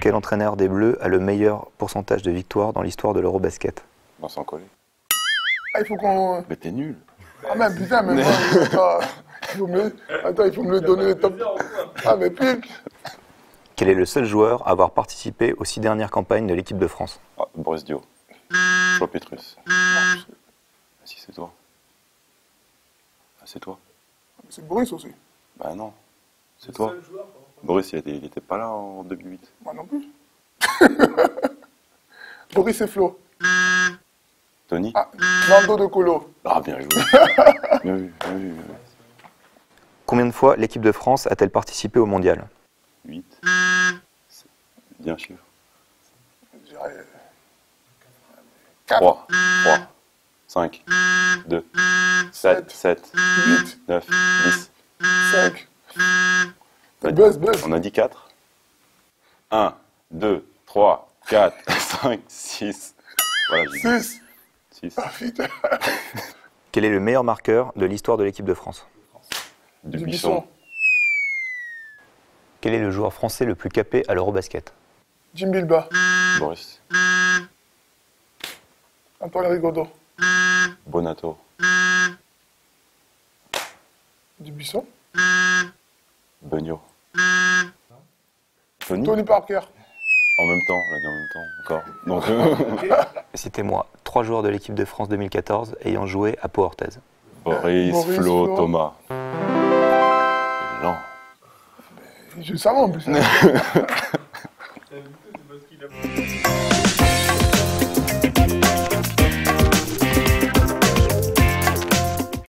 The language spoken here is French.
Quel entraîneur des Bleus a le meilleur pourcentage de victoires dans l'histoire de l'Eurobasket Vincent Collet. Ah, il faut qu'on. Mais t'es nul. Ah, mais putain, mais moi, attends, il faut me... attends, il faut me le donner le top. Ah, mais pique Quel est le seul joueur à avoir participé aux six dernières campagnes de l'équipe de France? Ah, Boris Dio. Joie Petrus. Ah, si, c'est toi. C'est toi. C'est Boris aussi. Bah non. C'est toi. Boris, il était, il était pas là en 2008. Moi non plus. Boris et Flo. Tony Ah, Nando de Colo. Ah, bien joué. bien vu, bien vu. bien vu. Combien de fois l'équipe de France a-t-elle participé au mondial? 8. C'est bien chiffre. Je dirais. 4, 3. 3. 5. 2. 7. 7. 8, 9. 10. 5. Ouais. Buzz, buzz. On a dit 4 1, 2, 3, 4, 5, 6. Voilà, j'ai dit 6. 6. Ah, putain. Quel est le meilleur marqueur de l'histoire de l'équipe de France? Du Du buisson. Buisson. Quel est le joueur français le plus capé à l'Eurobasket? Jim Bilba. Boris. Antoine Rigaudot. Bonato. Du Buisson. Benio. Tony Tony Parker. En même temps, on l'a dit en même temps, encore. Donc, euh, C'était moi, trois joueurs de l'équipe de France 2014 ayant joué à Pau Orthez. Boris, Boris, Flo, Flo. Thomas. Non. Je savais en plus.